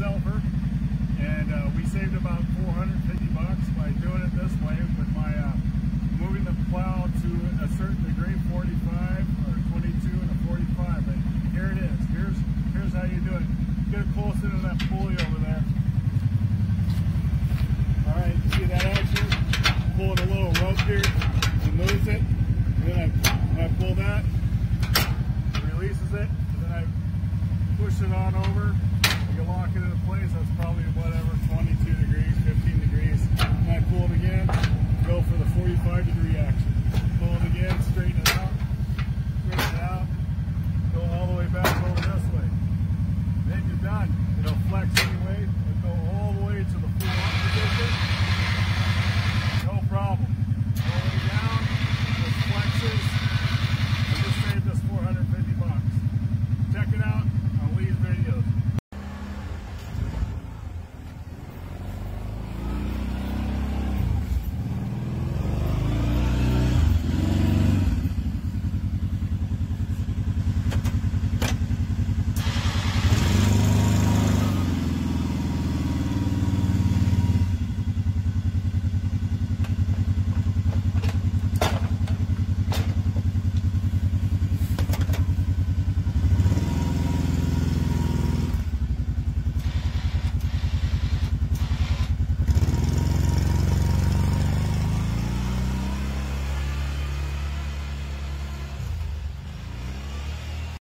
do-it-yourselfer, and uh, we saved about 450 bucks by doing it this way with my uh, moving the plow to a certain degree, 45 or 22 and a 45. But here it is. Here's here's how you do it. Get it close into that pulley over there. All right, see that action? Pulling a little rope here, it moves it, and then I, I pull that, it releases it, and then I push it on over. Lock it into place. That's probably whatever, 22 degrees, 15 degrees. And I pull it again, go for the 45 degree action.